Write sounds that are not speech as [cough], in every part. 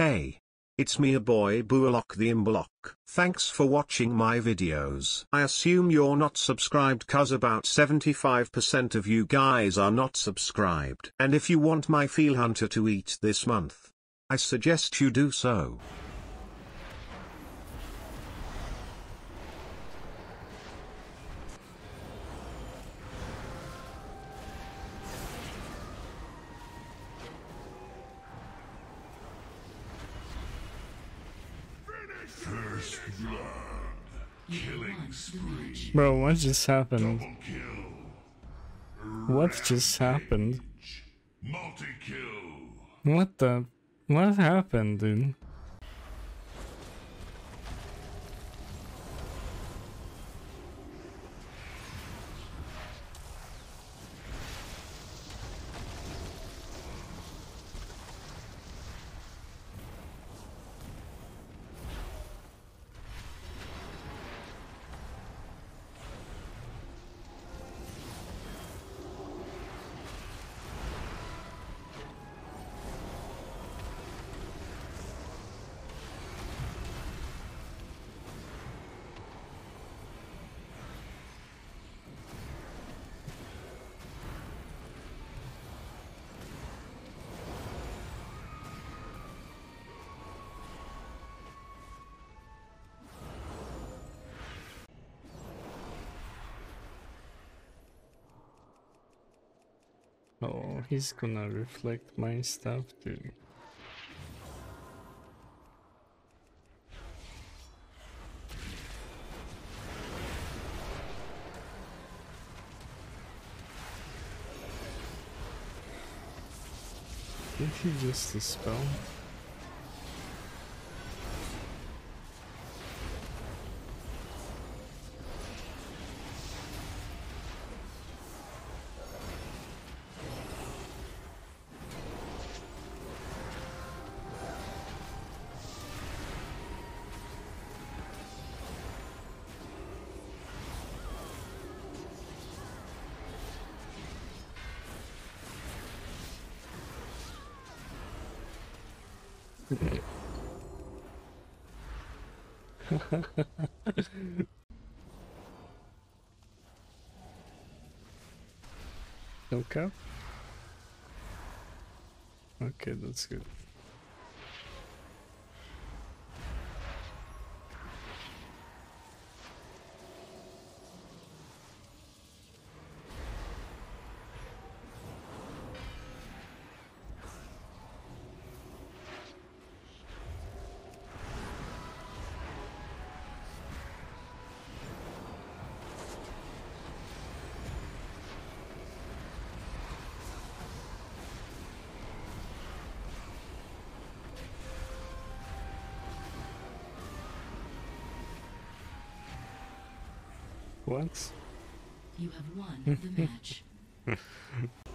Hey. It's me a boy BuaLock the Imblock. Thanks for watching my videos. I assume you're not subscribed cause about 75% of you guys are not subscribed. And if you want my Felhunter to eat this month, I suggest you do so. First blood. Killing spree. Bro, what just happened? What just happened? Multi kill. What the? What happened, dude? Oh, he's gonna reflect my stuff, dude. Did he just Okay. Okay, that's good. What? You have won [laughs] the match. [laughs]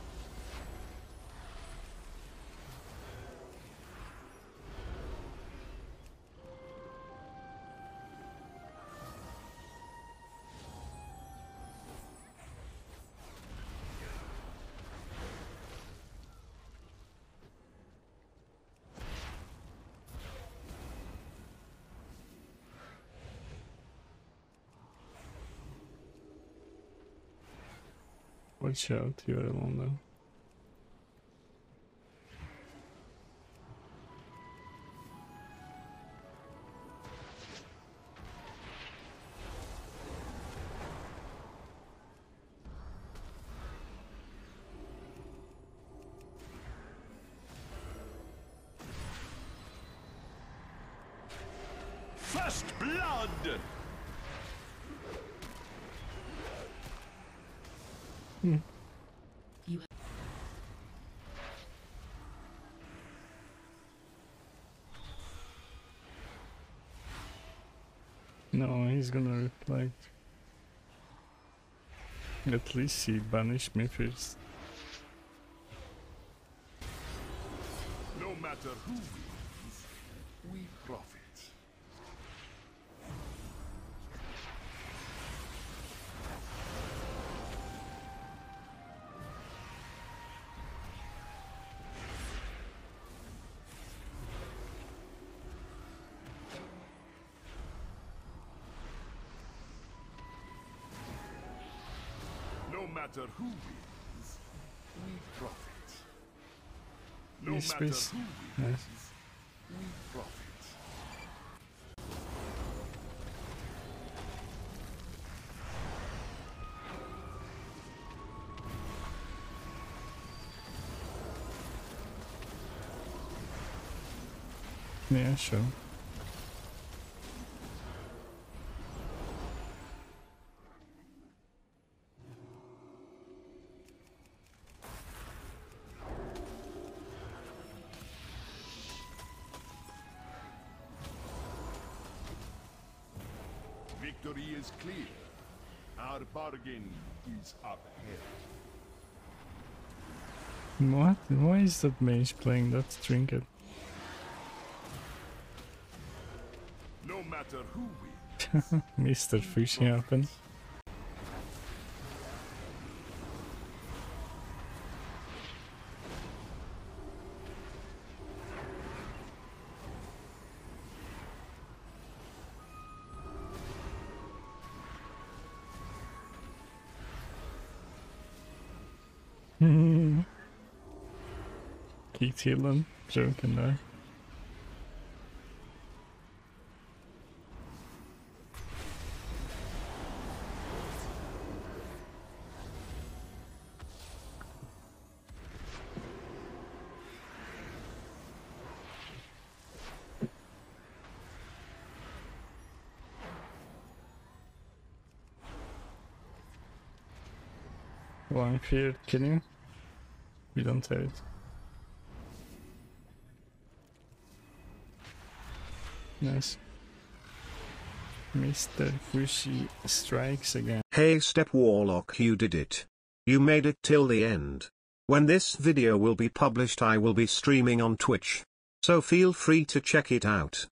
Watch out, you're alone now. First blood. You No, he's gonna reflect. At least he banished me first. No matter who wins, we profit. Matter who wins, we profit. No Yes, matter please. who wins, Nice. we profit. Yeah, sure. Victory is clear. Our bargain is upheld. What? Why is that mage playing that trinket? No matter who wins, [laughs] Mr. Fishy happen. [laughs] Keith healing, joking there. One fear killing. We don't have it. Nice. Mr. Fishy strikes again. Hey Step Warlock you did it. You made it till the end. When this video will be published I will be streaming on Twitch. So feel free to check it out.